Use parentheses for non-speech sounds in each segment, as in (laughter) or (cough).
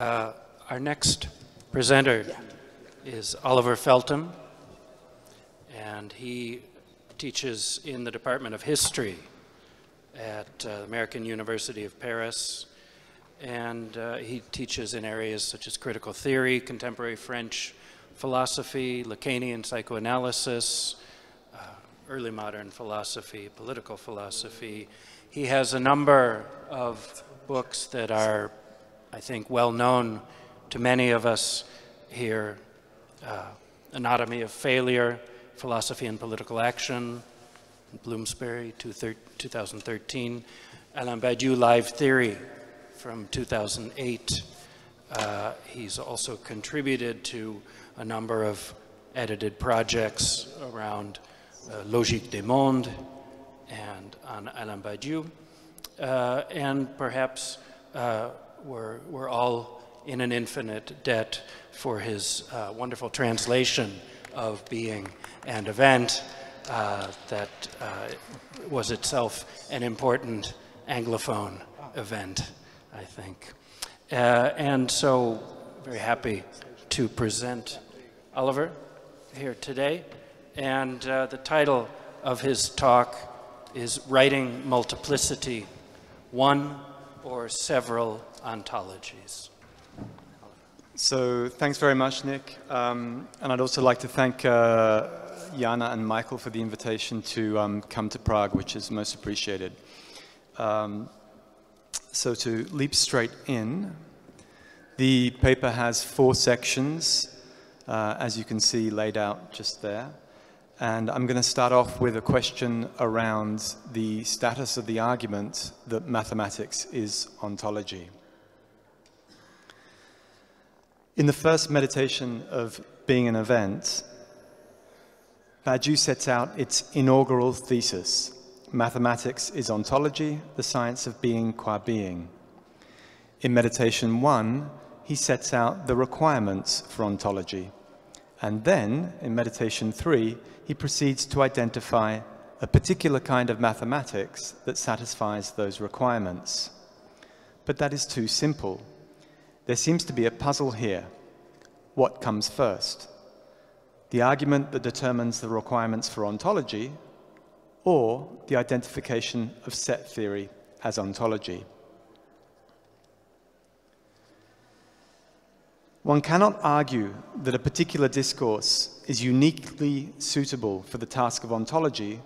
Uh, our next presenter is Oliver Feltham, and he teaches in the Department of History at uh, American University of Paris, and uh, he teaches in areas such as critical theory, contemporary French philosophy, Lacanian psychoanalysis, uh, early modern philosophy, political philosophy. He has a number of books that are I think, well known to many of us here. Uh, Anatomy of Failure, Philosophy and Political Action, Bloomsbury, 2013. Alain Badiou, Live Theory from 2008. Uh, he's also contributed to a number of edited projects around uh, Logique des Mondes and on Alain Badiou. Uh, and perhaps uh, we're, we're all in an infinite debt for his uh, wonderful translation of Being and Event uh, that uh, was itself an important Anglophone event, I think. Uh, and so, very happy to present Oliver here today. And uh, the title of his talk is Writing Multiplicity, One or Several ontologies. So thanks very much, Nick. Um, and I'd also like to thank uh, Jana and Michael for the invitation to um, come to Prague, which is most appreciated. Um, so to leap straight in, the paper has four sections, uh, as you can see laid out just there. And I'm going to start off with a question around the status of the argument that mathematics is ontology. In the first meditation of Being and Event, Badiou sets out its inaugural thesis Mathematics is ontology, the science of being qua being. In meditation one, he sets out the requirements for ontology. And then, in meditation three, he proceeds to identify a particular kind of mathematics that satisfies those requirements. But that is too simple. There seems to be a puzzle here. What comes first? The argument that determines the requirements for ontology, or the identification of set theory as ontology? One cannot argue that a particular discourse is uniquely suitable for the task of ontology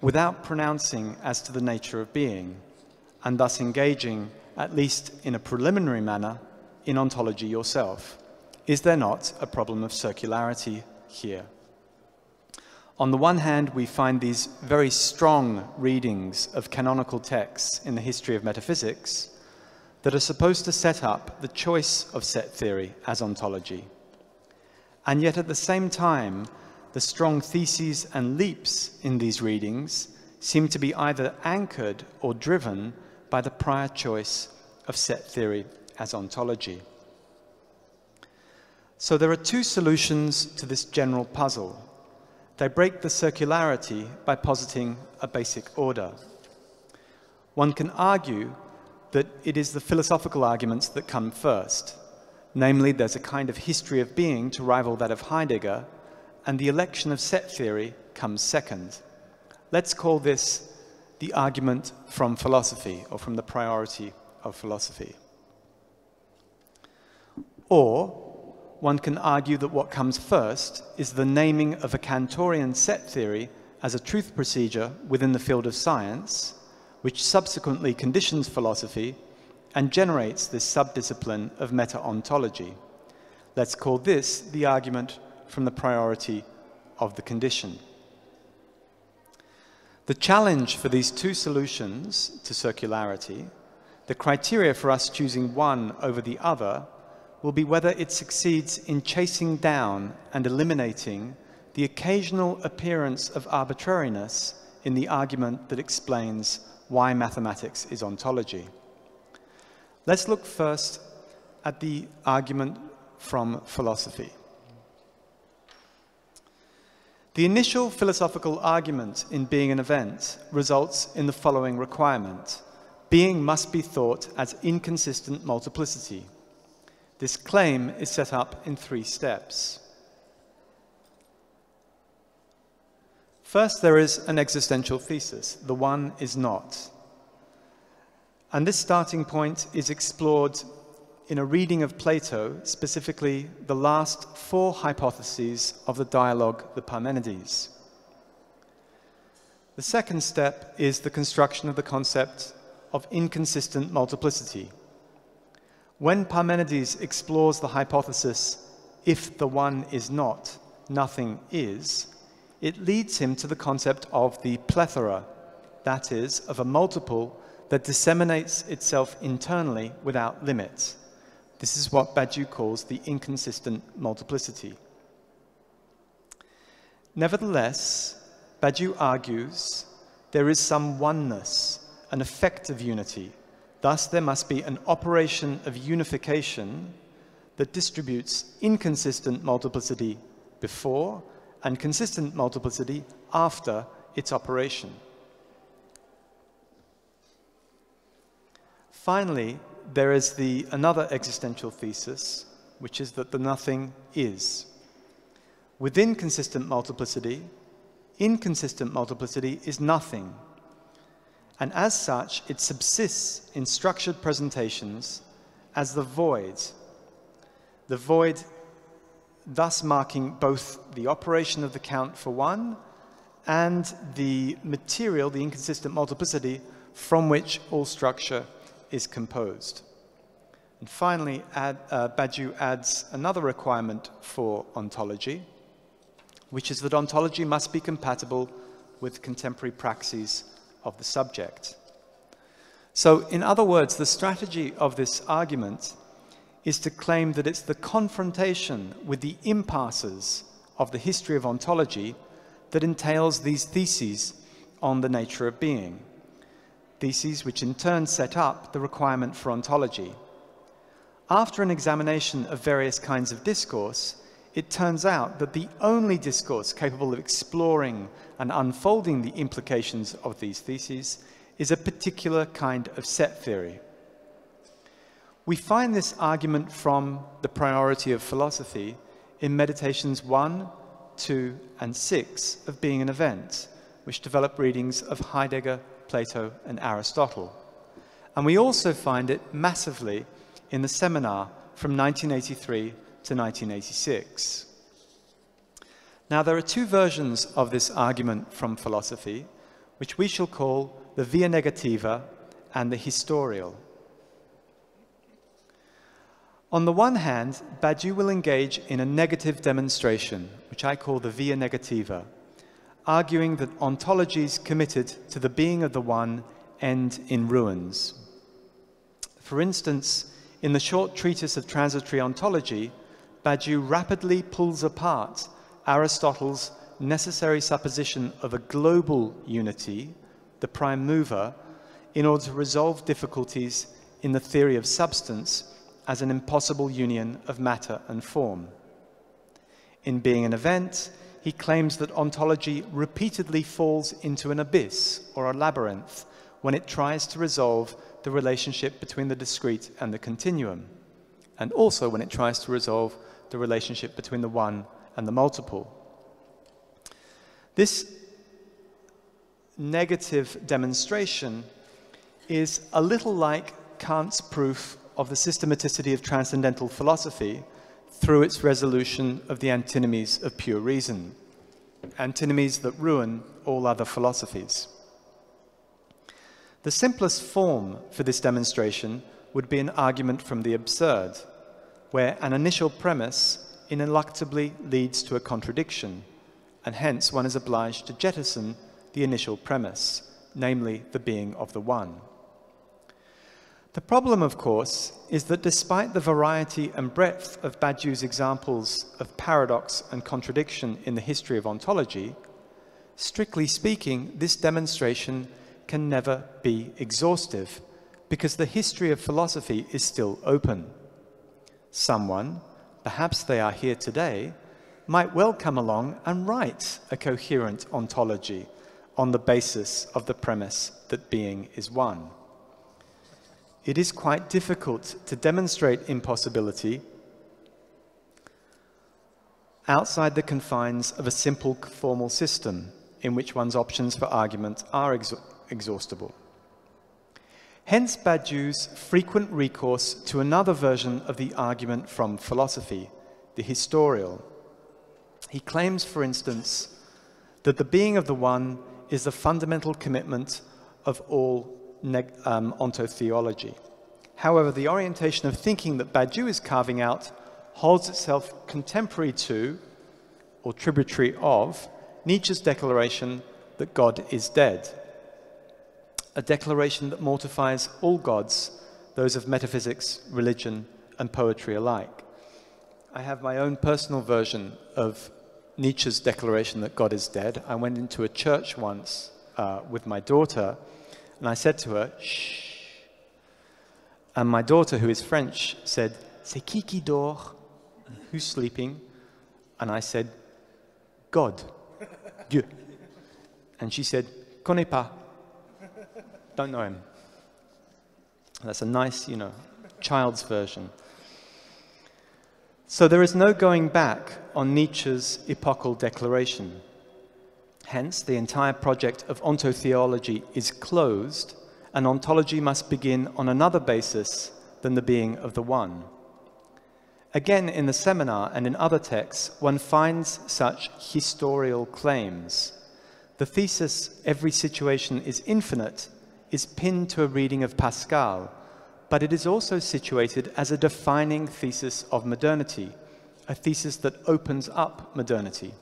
without pronouncing as to the nature of being, and thus engaging, at least in a preliminary manner, in ontology yourself? Is there not a problem of circularity here? On the one hand, we find these very strong readings of canonical texts in the history of metaphysics that are supposed to set up the choice of set theory as ontology. And yet, at the same time, the strong theses and leaps in these readings seem to be either anchored or driven by the prior choice of set theory as ontology. So there are two solutions to this general puzzle. They break the circularity by positing a basic order. One can argue that it is the philosophical arguments that come first. Namely, there's a kind of history of being to rival that of Heidegger, and the election of set theory comes second. Let's call this the argument from philosophy, or from the priority of philosophy. Or one can argue that what comes first is the naming of a Cantorian set theory as a truth procedure within the field of science, which subsequently conditions philosophy and generates this subdiscipline of meta-ontology. Let's call this the argument from the priority of the condition. The challenge for these two solutions to circularity, the criteria for us choosing one over the other, will be whether it succeeds in chasing down and eliminating the occasional appearance of arbitrariness in the argument that explains why mathematics is ontology. Let's look first at the argument from philosophy. The initial philosophical argument in Being and Event results in the following requirement. Being must be thought as inconsistent multiplicity. This claim is set up in three steps. First, there is an existential thesis. The one is not. And this starting point is explored in a reading of Plato, specifically the last four hypotheses of the dialogue, the Parmenides. The second step is the construction of the concept of inconsistent multiplicity. When Parmenides explores the hypothesis, if the one is not, nothing is, it leads him to the concept of the plethora, that is, of a multiple that disseminates itself internally without limits. This is what Badiou calls the inconsistent multiplicity. Nevertheless, Badiou argues there is some oneness, an effect of unity. Thus, there must be an operation of unification that distributes inconsistent multiplicity before and consistent multiplicity after its operation. Finally, there is the another existential thesis, which is that the nothing is. Within consistent multiplicity, inconsistent multiplicity is nothing. And as such, it subsists in structured presentations as the void. The void thus marking both the operation of the count for one and the material, the inconsistent multiplicity, from which all structure is composed. And finally, add, uh, adds another requirement for ontology, which is that ontology must be compatible with contemporary praxes of the subject. So, in other words, the strategy of this argument is to claim that it's the confrontation with the impasses of the history of ontology that entails these theses on the nature of being theses which in turn set up the requirement for ontology. After an examination of various kinds of discourse, it turns out that the only discourse capable of exploring and unfolding the implications of these theses is a particular kind of set theory. We find this argument from the priority of philosophy in Meditations 1, 2, and 6 of Being and Event, which develop readings of Heidegger, Plato, and Aristotle. And we also find it massively in the seminar from 1983 to 1986. Now, there are two versions of this argument from philosophy, which we shall call the via negativa and the historial. On the one hand, Badiou will engage in a negative demonstration, which I call the via negativa, arguing that ontologies committed to the being of the one end in ruins. For instance, in the short treatise of transitory ontology, Badiou rapidly pulls apart Aristotle's necessary supposition of a global unity, the prime mover, in order to resolve difficulties in the theory of substance as an impossible union of matter and form. In Being and Event, he claims that ontology repeatedly falls into an abyss or a labyrinth when it tries to resolve the relationship between the discrete and the continuum, and also when it tries to resolve the relationship between the one and the multiple. This negative demonstration is a little like Kant's proof of the systematicity of transcendental philosophy through its resolution of the antinomies of pure reason, antinomies that ruin all other philosophies. The simplest form for this demonstration would be an argument from the absurd, where an initial premise ineluctably leads to a contradiction, and hence one is obliged to jettison the initial premise, namely the being of the one. The problem, of course, is that despite the variety and breadth of Badiou's examples of paradox and contradiction in the history of ontology, strictly speaking, this demonstration can never be exhaustive because the history of philosophy is still open. Someone, perhaps they are here today, might well come along and write a coherent ontology on the basis of the premise that being is one. It is quite difficult to demonstrate impossibility outside the confines of a simple formal system in which one's options for argument are ex exhaustible. Hence Badiou's frequent recourse to another version of the argument from philosophy, the historial. He claims, for instance, that the being of the one is the fundamental commitment of all um, ontotheology. However, the orientation of thinking that Badiou is carving out holds itself contemporary to, or tributary of, Nietzsche's declaration that God is dead. A declaration that mortifies all gods, those of metaphysics, religion, and poetry alike. I have my own personal version of Nietzsche's declaration that God is dead. I went into a church once uh, with my daughter, and I said to her, shh. And my daughter, who is French, said, C'est qui qui dort? Who's sleeping? And I said, God, Dieu. And she said, Connais pas. Don't know him. That's a nice, you know, child's version. So there is no going back on Nietzsche's epochal declaration. Hence, the entire project of ontotheology is closed, and ontology must begin on another basis than the being of the one. Again, in the seminar and in other texts, one finds such historial claims. The thesis, every situation is infinite, is pinned to a reading of Pascal, but it is also situated as a defining thesis of modernity, a thesis that opens up modernity.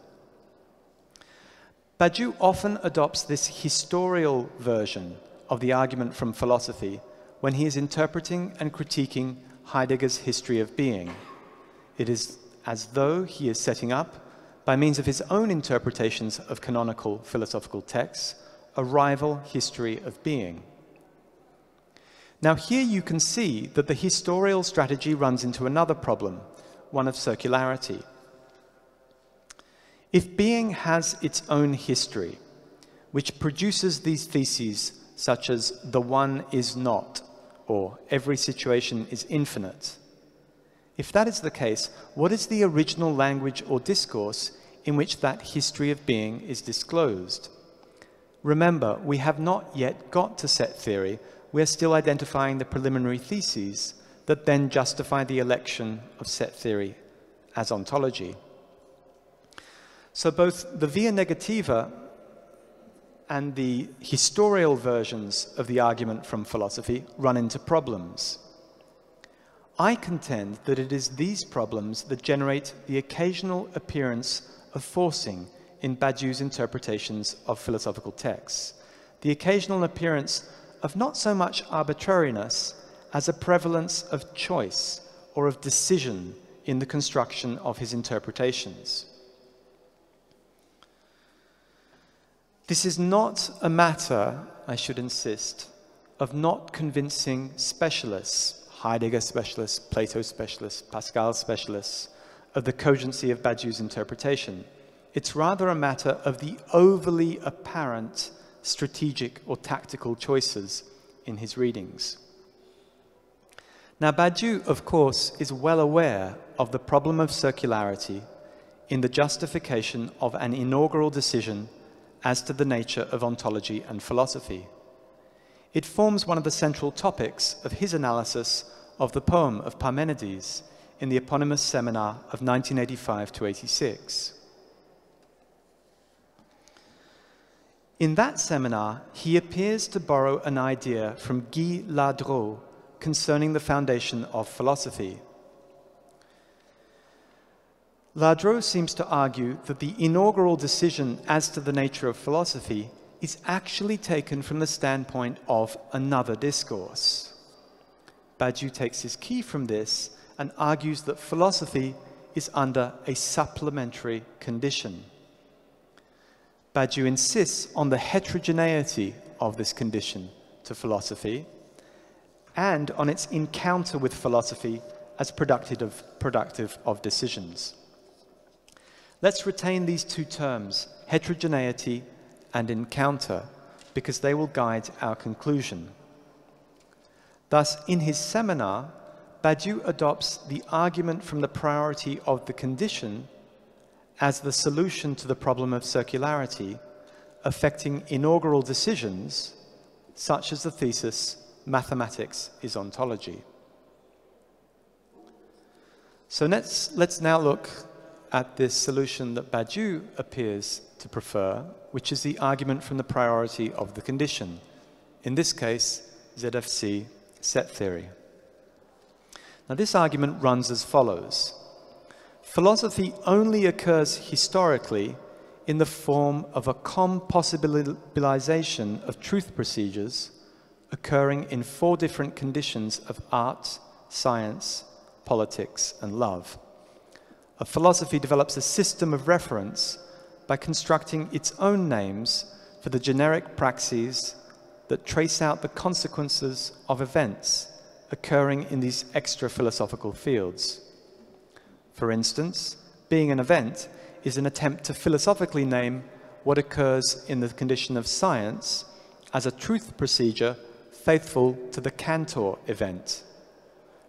Badiou often adopts this historical version of the argument from philosophy when he is interpreting and critiquing Heidegger's history of being. It is as though he is setting up, by means of his own interpretations of canonical philosophical texts, a rival history of being. Now, here you can see that the historial strategy runs into another problem, one of circularity. If being has its own history, which produces these theses such as the one is not, or every situation is infinite, if that is the case, what is the original language or discourse in which that history of being is disclosed? Remember, we have not yet got to set theory, we're still identifying the preliminary theses that then justify the election of set theory as ontology. So both the via negativa and the historical versions of the argument from philosophy run into problems. I contend that it is these problems that generate the occasional appearance of forcing in Badiou's interpretations of philosophical texts, the occasional appearance of not so much arbitrariness as a prevalence of choice or of decision in the construction of his interpretations. This is not a matter, I should insist, of not convincing specialists, Heidegger specialists, Plato specialists, Pascal specialists, of the cogency of Badiou's interpretation. It's rather a matter of the overly apparent strategic or tactical choices in his readings. Now, Badiou, of course, is well aware of the problem of circularity in the justification of an inaugural decision as to the nature of ontology and philosophy. It forms one of the central topics of his analysis of the poem of Parmenides in the eponymous seminar of 1985 to 86. In that seminar, he appears to borrow an idea from Guy Lardreau concerning the foundation of philosophy. Lardreau seems to argue that the inaugural decision as to the nature of philosophy is actually taken from the standpoint of another discourse. Badiou takes his key from this and argues that philosophy is under a supplementary condition. Badiou insists on the heterogeneity of this condition to philosophy and on its encounter with philosophy as productive of, productive of decisions. Let's retain these two terms, heterogeneity and encounter, because they will guide our conclusion. Thus, in his seminar, Badiou adopts the argument from the priority of the condition as the solution to the problem of circularity affecting inaugural decisions, such as the thesis, Mathematics is Ontology. So let's, let's now look at this solution that Badiou appears to prefer, which is the argument from the priority of the condition. In this case, ZFC set theory. Now, this argument runs as follows Philosophy only occurs historically in the form of a compossibilization of truth procedures occurring in four different conditions of art, science, politics, and love. A philosophy develops a system of reference by constructing its own names for the generic praxes that trace out the consequences of events occurring in these extra philosophical fields. For instance, Being and Event is an attempt to philosophically name what occurs in the condition of science as a truth procedure faithful to the Cantor event.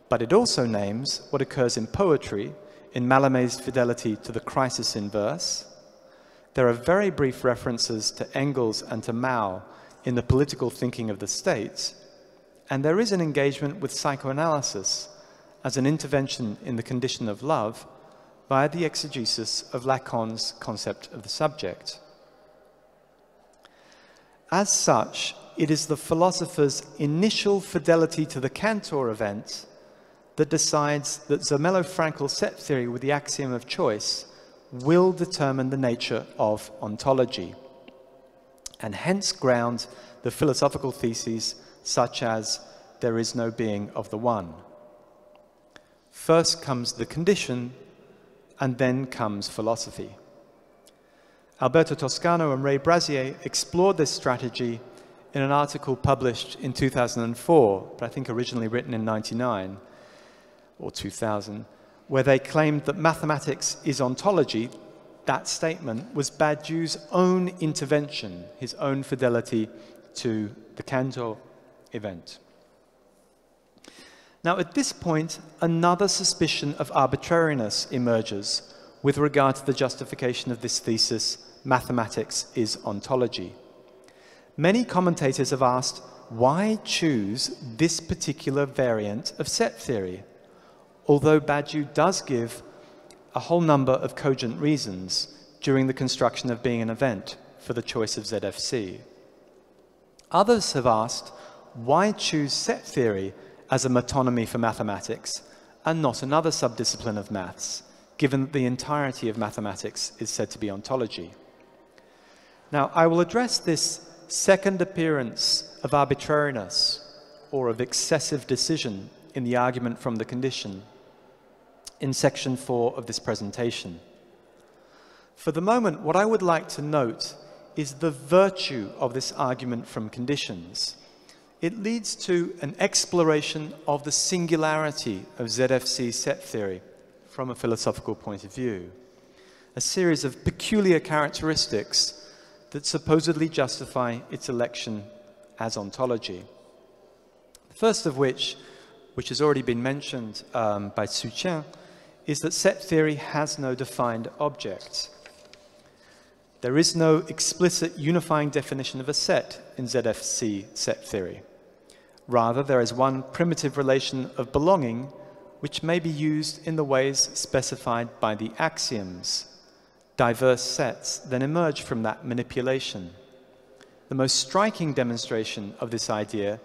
But it also names what occurs in poetry in Mallarmé's fidelity to the crisis in verse. There are very brief references to Engels and to Mao in the political thinking of the states, and there is an engagement with psychoanalysis as an intervention in the condition of love via the exegesis of Lacan's concept of the subject. As such, it is the philosopher's initial fidelity to the Cantor event that decides that Zermelo-Fraenkel set theory with the axiom of choice will determine the nature of ontology, and hence ground the philosophical theses such as there is no being of the one. First comes the condition, and then comes philosophy. Alberto Toscano and Ray Brassier explored this strategy in an article published in 2004, but I think originally written in 99 or 2000, where they claimed that mathematics is ontology. That statement was Badiou's own intervention, his own fidelity to the Cantor event. Now, at this point, another suspicion of arbitrariness emerges with regard to the justification of this thesis mathematics is ontology. Many commentators have asked why choose this particular variant of set theory, although Badiou does give a whole number of cogent reasons during the construction of Being and Event for the choice of ZFC. Others have asked why choose set theory as a metonymy for mathematics and not another subdiscipline of maths, given that the entirety of mathematics is said to be ontology. Now, I will address this second appearance of arbitrariness or of excessive decision in the argument from the condition in section four of this presentation. For the moment, what I would like to note is the virtue of this argument from conditions it leads to an exploration of the singularity of ZFC set theory from a philosophical point of view. A series of peculiar characteristics that supposedly justify its election as ontology. The first of which, which has already been mentioned um, by Soutien, is that set theory has no defined object. There is no explicit unifying definition of a set in ZFC set theory. Rather, there is one primitive relation of belonging which may be used in the ways specified by the axioms. Diverse sets then emerge from that manipulation. The most striking demonstration of this idea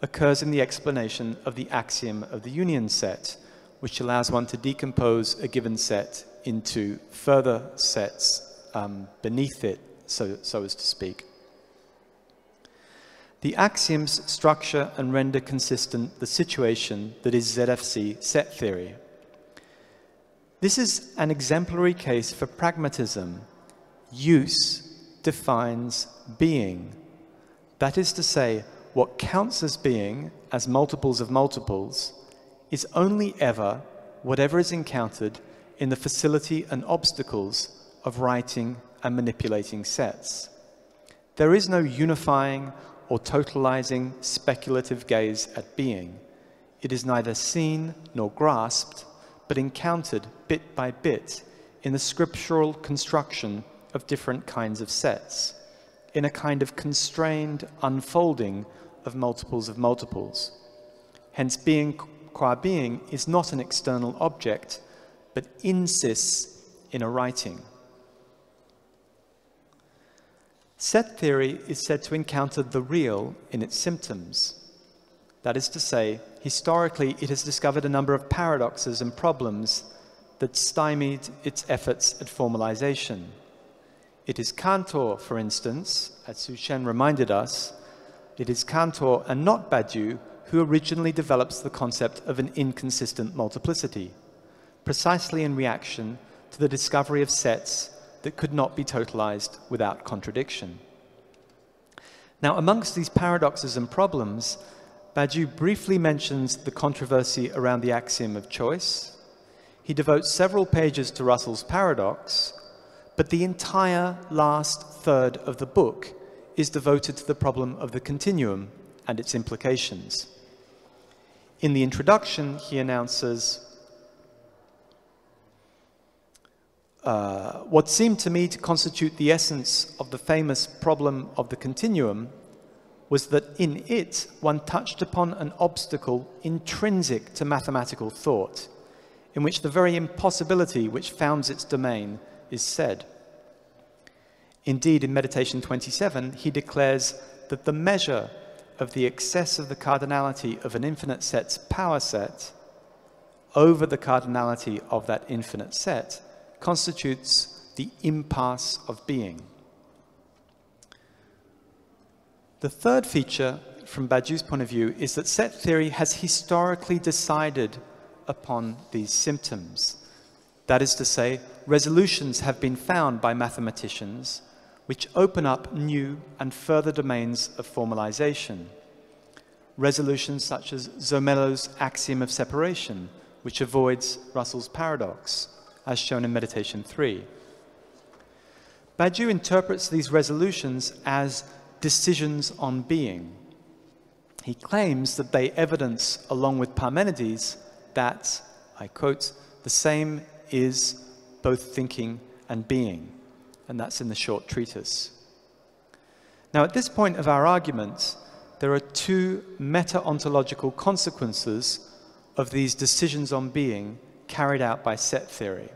occurs in the explanation of the axiom of the union set, which allows one to decompose a given set into further sets um, beneath it, so, so as to speak. The axioms structure and render consistent the situation that is ZFC set theory. This is an exemplary case for pragmatism. Use defines being. That is to say, what counts as being, as multiples of multiples, is only ever whatever is encountered in the facility and obstacles of writing and manipulating sets. There is no unifying or totalizing speculative gaze at being. It is neither seen nor grasped, but encountered bit by bit in the scriptural construction of different kinds of sets, in a kind of constrained unfolding of multiples of multiples. Hence, being qua being is not an external object, but insists in a writing. Set theory is said to encounter the real in its symptoms. That is to say, historically, it has discovered a number of paradoxes and problems that stymied its efforts at formalization. It is Cantor, for instance, as Su Shen reminded us, it is Cantor and not Badiou who originally develops the concept of an inconsistent multiplicity, precisely in reaction to the discovery of sets that could not be totalized without contradiction. Now, amongst these paradoxes and problems, Badiou briefly mentions the controversy around the axiom of choice. He devotes several pages to Russell's paradox, but the entire last third of the book is devoted to the problem of the continuum and its implications. In the introduction, he announces uh, what seemed to me to constitute the essence of the famous problem of the continuum was that in it one touched upon an obstacle intrinsic to mathematical thought, in which the very impossibility which founds its domain is said. Indeed, in Meditation 27, he declares that the measure of the excess of the cardinality of an infinite set's power set over the cardinality of that infinite set constitutes the impasse of being. The third feature from Badiou's point of view is that set theory has historically decided upon these symptoms. That is to say, resolutions have been found by mathematicians which open up new and further domains of formalization. Resolutions such as Zermelo's axiom of separation, which avoids Russell's paradox, as shown in Meditation 3. Badiou interprets these resolutions as decisions on being. He claims that they evidence, along with Parmenides, that, I quote, the same is both thinking and being. And that's in the short treatise. Now, at this point of our argument, there are two meta ontological consequences of these decisions on being carried out by set theory.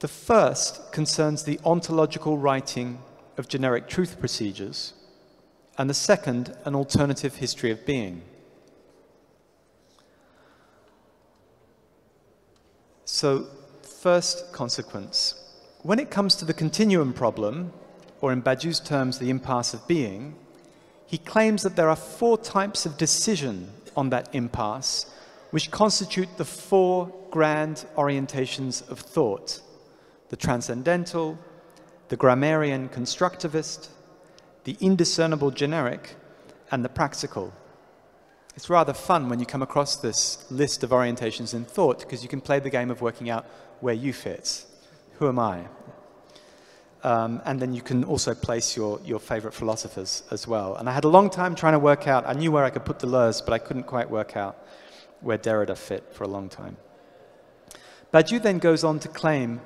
The first concerns the ontological writing of generic truth procedures, and the second, an alternative history of being. So, first consequence. When it comes to the continuum problem, or in Badiou's terms, the impasse of being, he claims that there are four types of decision on that impasse which constitute the four grand orientations of thought the transcendental, the grammarian constructivist, the indiscernible generic, and the practical. It's rather fun when you come across this list of orientations in thought because you can play the game of working out where you fit. Who am I? Um, and then you can also place your, your favorite philosophers as well. And I had a long time trying to work out, I knew where I could put Deleuze, but I couldn't quite work out where Derrida fit for a long time. Badiou then goes on to claim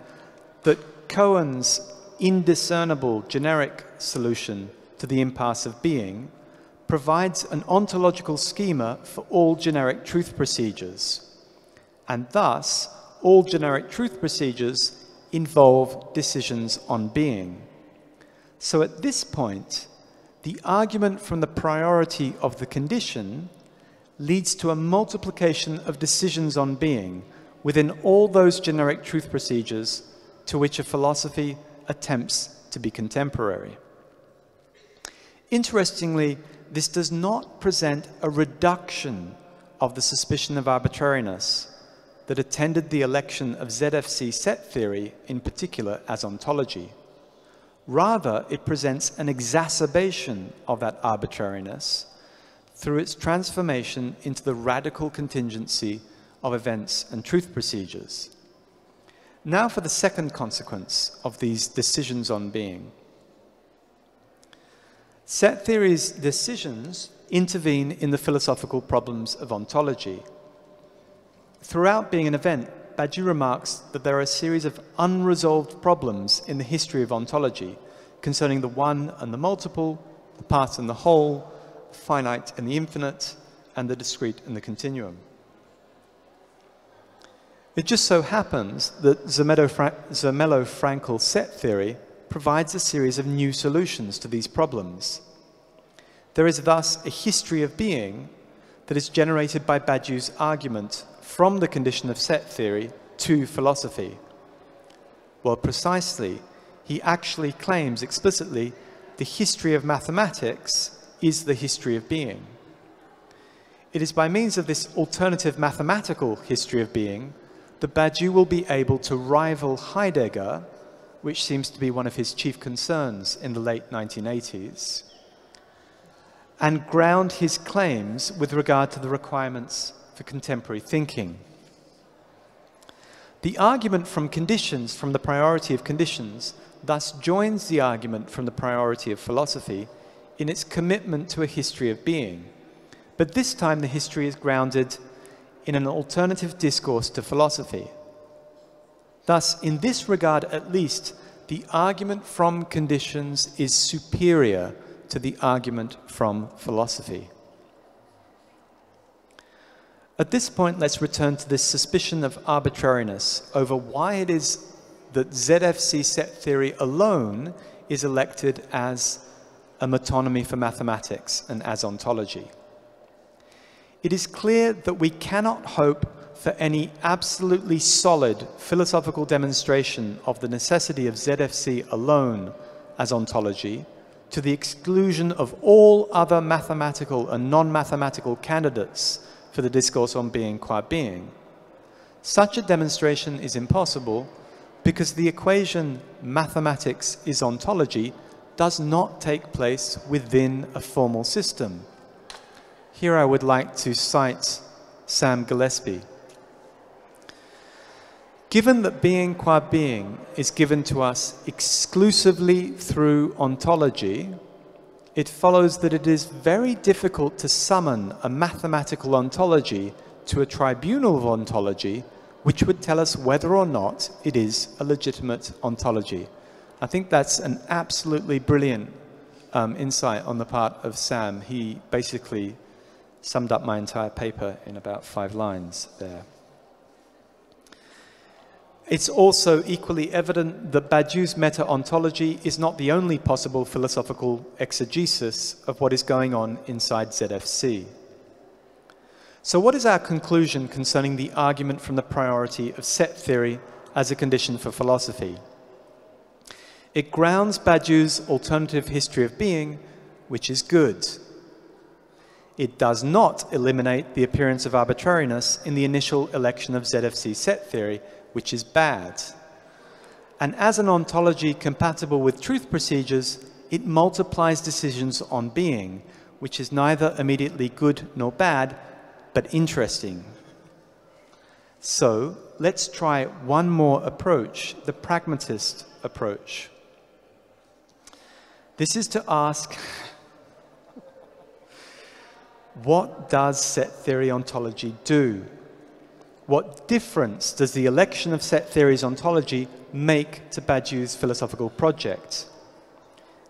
that Cohen's indiscernible generic solution to the impasse of being provides an ontological schema for all generic truth procedures. And thus, all generic truth procedures involve decisions on being. So at this point, the argument from the priority of the condition leads to a multiplication of decisions on being within all those generic truth procedures to which a philosophy attempts to be contemporary. Interestingly, this does not present a reduction of the suspicion of arbitrariness that attended the election of ZFC set theory, in particular as ontology. Rather, it presents an exacerbation of that arbitrariness through its transformation into the radical contingency of events and truth procedures. Now for the second consequence of these decisions on being. Set theory's decisions intervene in the philosophical problems of ontology. Throughout Being and Event, Badiou remarks that there are a series of unresolved problems in the history of ontology concerning the one and the multiple, the part and the whole, the finite and the infinite, and the discrete and the continuum. It just so happens that Zermelo-Fraenkel set theory provides a series of new solutions to these problems. There is thus a history of being that is generated by Badiou's argument from the condition of set theory to philosophy. Well, precisely, he actually claims explicitly the history of mathematics is the history of being. It is by means of this alternative mathematical history of being that Badiou will be able to rival Heidegger, which seems to be one of his chief concerns in the late 1980s, and ground his claims with regard to the requirements for contemporary thinking. The argument from conditions, from the priority of conditions, thus joins the argument from the priority of philosophy in its commitment to a history of being. But this time the history is grounded in an alternative discourse to philosophy. Thus, in this regard at least, the argument from conditions is superior to the argument from philosophy. At this point, let's return to this suspicion of arbitrariness over why it is that ZFC set theory alone is elected as a metonymy for mathematics and as ontology. It is clear that we cannot hope for any absolutely solid philosophical demonstration of the necessity of ZFC alone as ontology to the exclusion of all other mathematical and non-mathematical candidates for the discourse on being qua being. Such a demonstration is impossible because the equation mathematics is ontology does not take place within a formal system. Here I would like to cite Sam Gillespie. Given that being qua being is given to us exclusively through ontology, it follows that it is very difficult to summon a mathematical ontology to a tribunal of ontology which would tell us whether or not it is a legitimate ontology. I think that's an absolutely brilliant um, insight on the part of Sam. He basically summed up my entire paper in about five lines there. It's also equally evident that Badiou's meta-ontology is not the only possible philosophical exegesis of what is going on inside ZFC. So what is our conclusion concerning the argument from the priority of set theory as a condition for philosophy? It grounds Badiou's alternative history of being, which is good. It does not eliminate the appearance of arbitrariness in the initial election of ZFC set theory, which is bad. And as an ontology compatible with truth procedures, it multiplies decisions on being, which is neither immediately good nor bad, but interesting. So let's try one more approach, the pragmatist approach. This is to ask, (laughs) what does set theory ontology do? What difference does the election of set theory's ontology make to Badiou's philosophical project?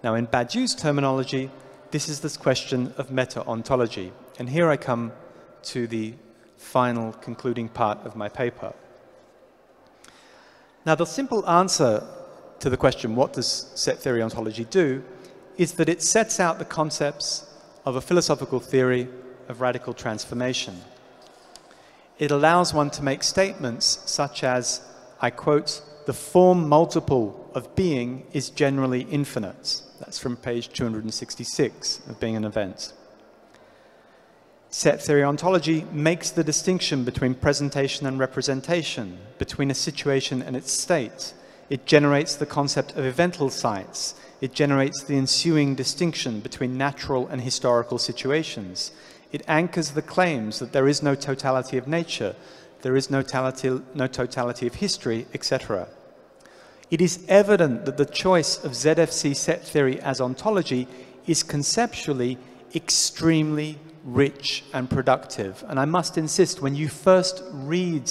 Now, in Badiou's terminology, this is this question of meta-ontology. And here I come to the final concluding part of my paper. Now, the simple answer to the question, what does set theory ontology do, is that it sets out the concepts of a philosophical theory of radical transformation it allows one to make statements such as, I quote, the form multiple of being is generally infinite. That's from page 266 of Being and Event. Set theory ontology makes the distinction between presentation and representation, between a situation and its state. It generates the concept of evental sites. It generates the ensuing distinction between natural and historical situations. It anchors the claims that there is no totality of nature, there is no totality, no totality of history, etc. It is evident that the choice of ZFC set theory as ontology is conceptually extremely rich and productive. And I must insist, when you first read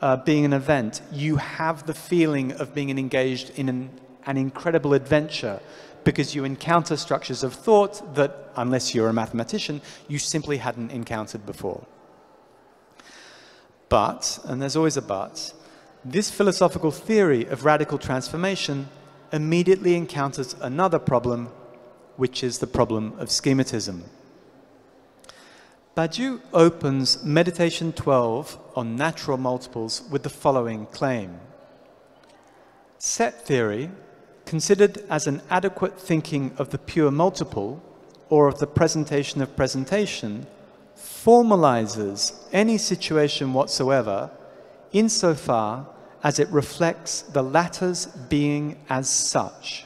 uh, Being and Event, you have the feeling of being engaged in an, an incredible adventure because you encounter structures of thought that, unless you're a mathematician, you simply hadn't encountered before. But, and there's always a but, this philosophical theory of radical transformation immediately encounters another problem, which is the problem of schematism. Badiou opens Meditation 12 on natural multiples with the following claim. Set theory, considered as an adequate thinking of the pure multiple or of the presentation of presentation, formalizes any situation whatsoever insofar as it reflects the latter's being as such.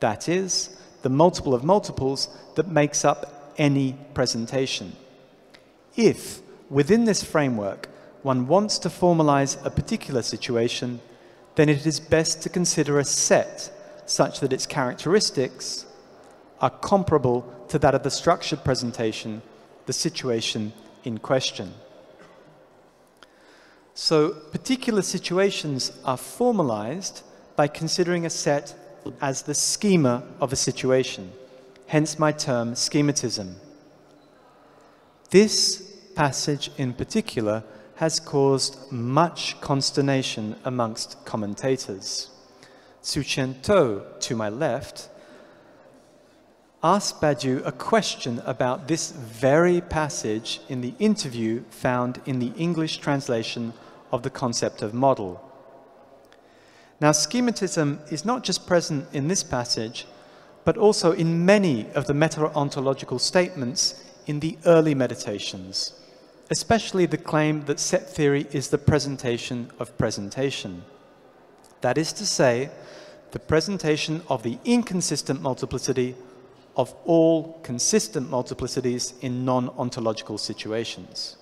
That is, the multiple of multiples that makes up any presentation. If, within this framework, one wants to formalize a particular situation, then it is best to consider a set such that its characteristics are comparable to that of the structured presentation, the situation in question. So particular situations are formalized by considering a set as the schema of a situation, hence my term schematism. This passage in particular has caused much consternation amongst commentators. Tzuchien Tho, to my left, asked Badiou a question about this very passage in the interview found in the English translation of the concept of model. Now, schematism is not just present in this passage, but also in many of the meta-ontological statements in the early meditations, especially the claim that set theory is the presentation of presentation. That is to say, the presentation of the inconsistent multiplicity of all consistent multiplicities in non-ontological situations.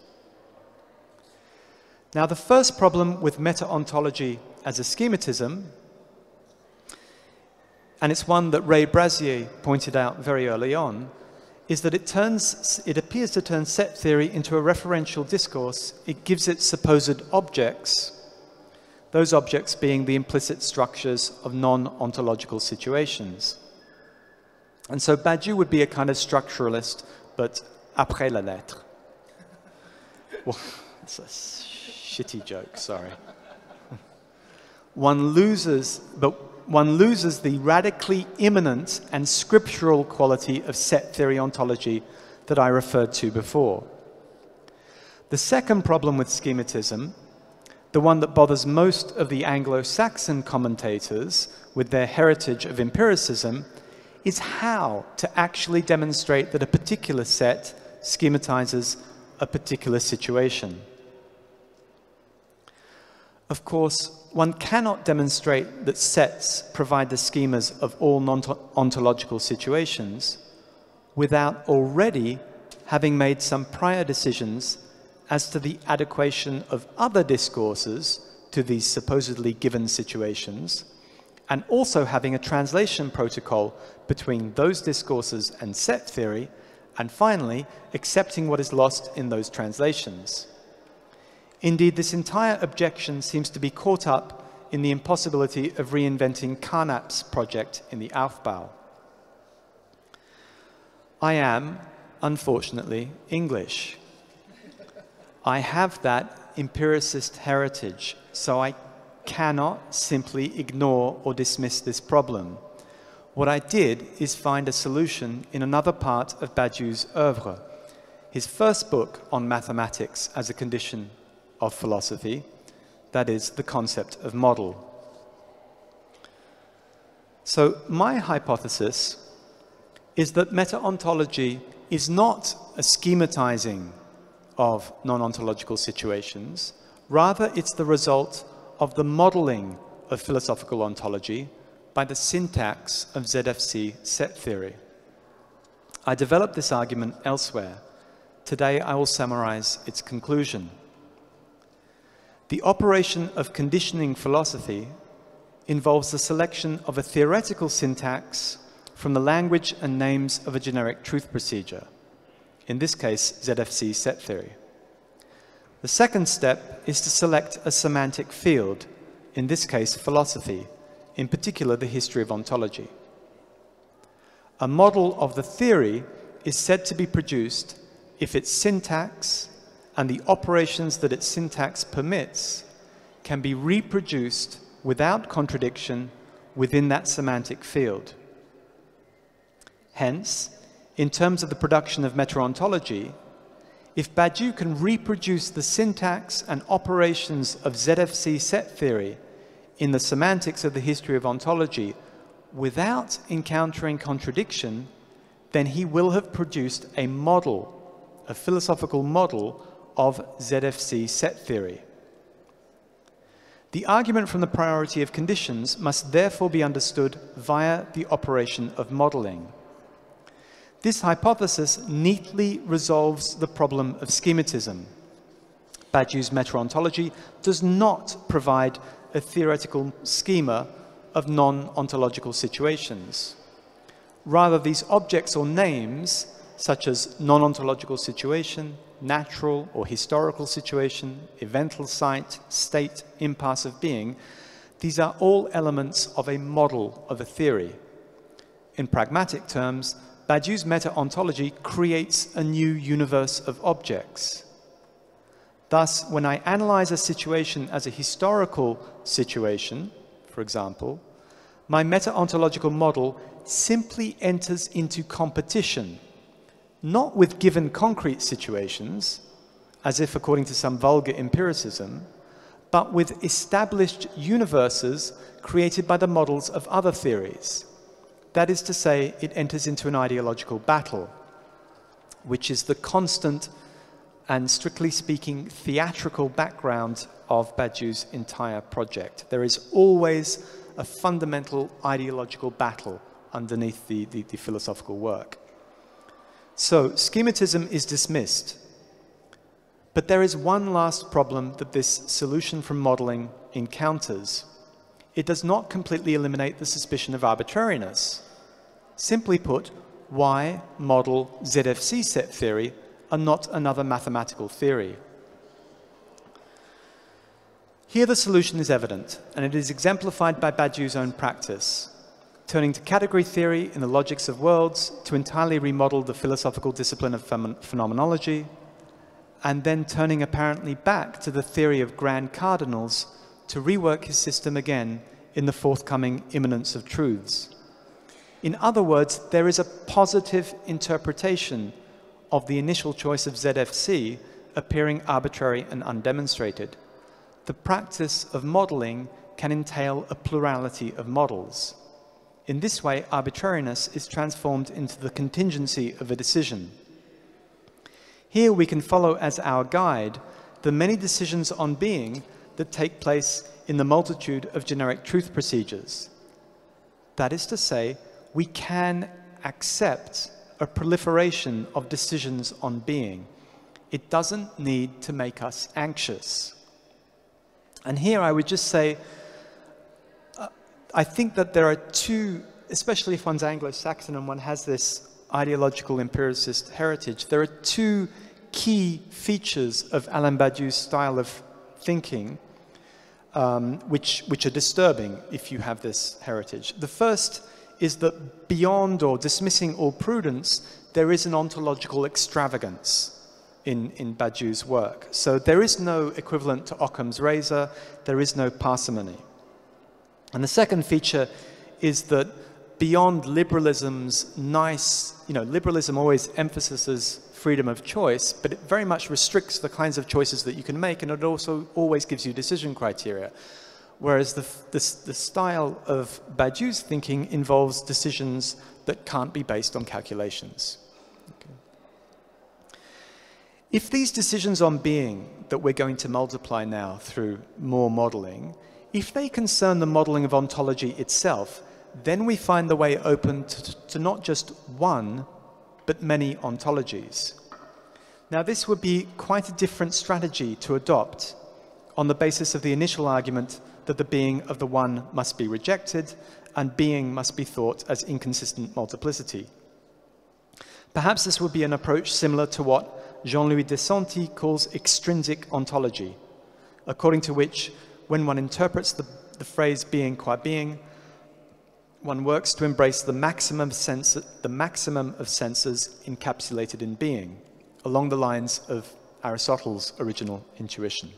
Now, the first problem with meta-ontology as a schematism, and it's one that Ray Brassier pointed out very early on, is that it, turns, it appears to turn set theory into a referential discourse. It gives it supposed objects, those objects being the implicit structures of non-ontological situations. And so Badiou would be a kind of structuralist, but après la lettre. Well, (laughs) it's a shitty joke, sorry. one loses, but one loses the radically immanent and scriptural quality of set theory ontology that I referred to before. The second problem with schematism, the one that bothers most of the Anglo-Saxon commentators with their heritage of empiricism, is how to actually demonstrate that a particular set schematizes a particular situation. Of course, one cannot demonstrate that sets provide the schemas of all non-ontological situations without already having made some prior decisions as to the adequation of other discourses to these supposedly given situations and also having a translation protocol between those discourses and set theory, and finally, accepting what is lost in those translations. Indeed, this entire objection seems to be caught up in the impossibility of reinventing Carnap's project in the Aufbau. I am, unfortunately, English. I have that empiricist heritage, so I cannot simply ignore or dismiss this problem. What I did is find a solution in another part of Badiou's oeuvre, his first book on mathematics as a condition of philosophy, that is, the concept of model. So my hypothesis is that meta-ontology is not a schematizing of non-ontological situations, rather it's the result of the modeling of philosophical ontology by the syntax of ZFC set theory. I developed this argument elsewhere. Today I will summarize its conclusion. The operation of conditioning philosophy involves the selection of a theoretical syntax from the language and names of a generic truth procedure, in this case, ZFC set theory. The second step is to select a semantic field, in this case, philosophy, in particular, the history of ontology. A model of the theory is said to be produced if its syntax and the operations that its syntax permits can be reproduced without contradiction within that semantic field. Hence, in terms of the production of meta-ontology, if Badiou can reproduce the syntax and operations of ZFC set theory in the semantics of the history of ontology without encountering contradiction, then he will have produced a model, a philosophical model of ZFC set theory. The argument from the priority of conditions must therefore be understood via the operation of modeling. This hypothesis neatly resolves the problem of schematism. Badiou's meta-ontology does not provide a theoretical schema of non-ontological situations. Rather, these objects or names, such as non-ontological situation, natural or historical situation, evental site, state, impasse of being, these are all elements of a model of a theory. In pragmatic terms, Badiou's meta-ontology creates a new universe of objects. Thus, when I analyze a situation as a historical situation, for example, my meta-ontological model simply enters into competition, not with given concrete situations, as if according to some vulgar empiricism, but with established universes created by the models of other theories. That is to say, it enters into an ideological battle, which is the constant and, strictly speaking, theatrical background of Badiou's entire project. There is always a fundamental ideological battle underneath the, the, the philosophical work. So, schematism is dismissed. But there is one last problem that this solution from modeling encounters. It does not completely eliminate the suspicion of arbitrariness. Simply put, why model ZFC set theory are not another mathematical theory? Here the solution is evident, and it is exemplified by Badiou's own practice, turning to category theory in the logics of worlds to entirely remodel the philosophical discipline of phenomenology, and then turning apparently back to the theory of grand cardinals to rework his system again in the forthcoming immanence of truths. In other words, there is a positive interpretation of the initial choice of ZFC appearing arbitrary and undemonstrated. The practice of modeling can entail a plurality of models. In this way, arbitrariness is transformed into the contingency of a decision. Here we can follow as our guide the many decisions on being that take place in the multitude of generic truth procedures. That is to say, we can accept a proliferation of decisions on being. It doesn't need to make us anxious. And here I would just say, uh, I think that there are two, especially if one's Anglo Saxon and one has this ideological empiricist heritage, there are two key features of Alain Badiou's style of thinking um, which, which are disturbing if you have this heritage. The first is that beyond or dismissing all prudence, there is an ontological extravagance in, in Badiou's work. So there is no equivalent to Occam's razor, there is no parsimony. And the second feature is that beyond liberalism's nice, you know, liberalism always emphasizes freedom of choice, but it very much restricts the kinds of choices that you can make, and it also always gives you decision criteria. Whereas the, the, the style of Badiou's thinking involves decisions that can't be based on calculations. Okay. If these decisions on being that we're going to multiply now through more modeling, if they concern the modeling of ontology itself, then we find the way open to, to not just one, but many ontologies. Now, this would be quite a different strategy to adopt on the basis of the initial argument that the being of the one must be rejected and being must be thought as inconsistent multiplicity. Perhaps this would be an approach similar to what Jean-Louis Descentie calls extrinsic ontology, according to which when one interprets the, the phrase being qua being, one works to embrace the maximum, sense, the maximum of senses encapsulated in being, along the lines of Aristotle's original intuition.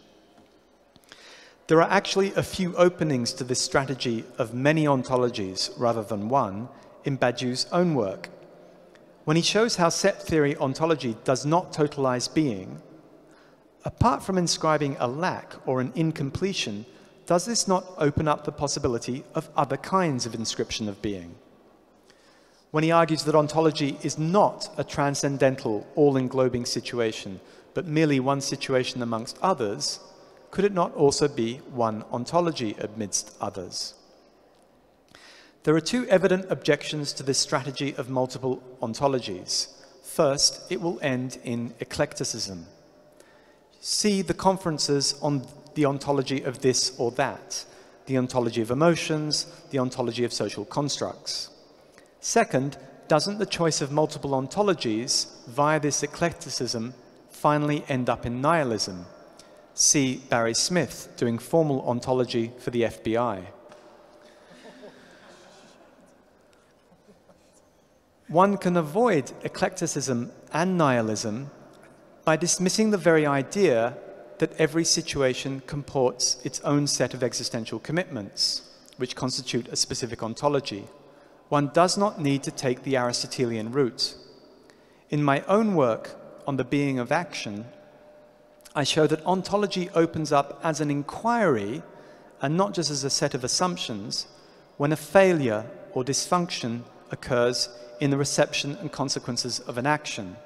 There are actually a few openings to this strategy of many ontologies rather than one in Badiou's own work. When he shows how set theory ontology does not totalize being, apart from inscribing a lack or an incompletion, does this not open up the possibility of other kinds of inscription of being? When he argues that ontology is not a transcendental, all-englobing situation, but merely one situation amongst others, could it not also be one ontology amidst others? There are two evident objections to this strategy of multiple ontologies. First, it will end in eclecticism. See the conferences on the ontology of this or that, the ontology of emotions, the ontology of social constructs. Second, doesn't the choice of multiple ontologies via this eclecticism finally end up in nihilism? See Barry Smith doing formal ontology for the FBI. One can avoid eclecticism and nihilism by dismissing the very idea that every situation comports its own set of existential commitments, which constitute a specific ontology. One does not need to take the Aristotelian route. In my own work on the being of action, I show that ontology opens up as an inquiry and not just as a set of assumptions when a failure or dysfunction occurs in the reception and consequences of an action.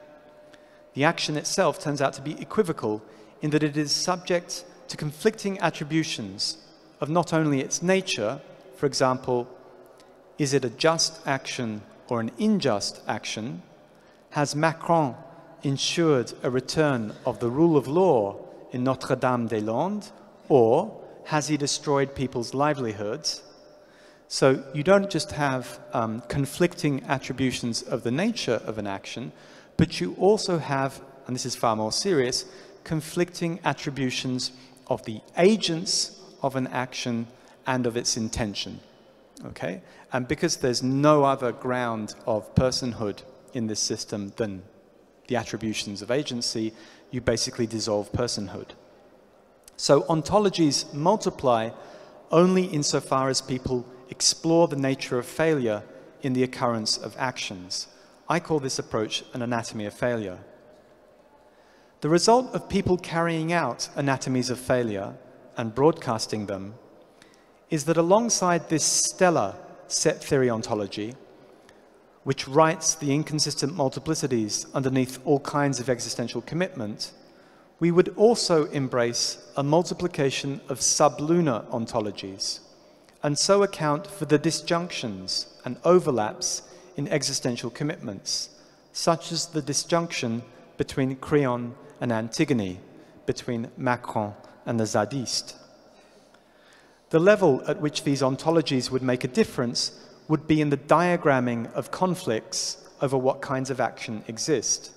The action itself turns out to be equivocal in that it is subject to conflicting attributions of not only its nature, for example, is it a just action or an unjust action? Has Macron ensured a return of the rule of law in Notre Dame des Landes, or has he destroyed people's livelihoods? So you don't just have um, conflicting attributions of the nature of an action, but you also have, and this is far more serious, conflicting attributions of the agents of an action and of its intention. Okay? And because there's no other ground of personhood in this system than the attributions of agency, you basically dissolve personhood. So ontologies multiply only insofar as people explore the nature of failure in the occurrence of actions. I call this approach an anatomy of failure. The result of people carrying out anatomies of failure and broadcasting them is that alongside this stellar set theory ontology, which writes the inconsistent multiplicities underneath all kinds of existential commitment, we would also embrace a multiplication of sublunar ontologies, and so account for the disjunctions and overlaps in existential commitments, such as the disjunction between Creon and Antigone, between Macron and the Zadiste. The level at which these ontologies would make a difference would be in the diagramming of conflicts over what kinds of action exist.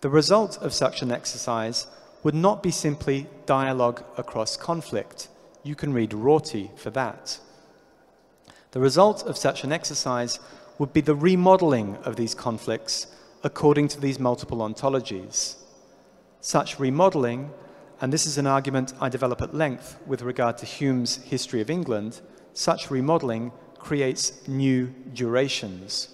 The result of such an exercise would not be simply dialogue across conflict. You can read Rorty for that. The result of such an exercise would be the remodeling of these conflicts according to these multiple ontologies. Such remodeling, and this is an argument I develop at length with regard to Hume's History of England, such remodeling creates new durations.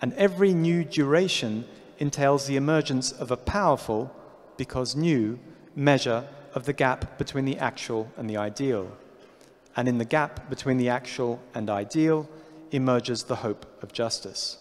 And every new duration entails the emergence of a powerful, because new, measure of the gap between the actual and the ideal. And in the gap between the actual and ideal emerges the hope of justice.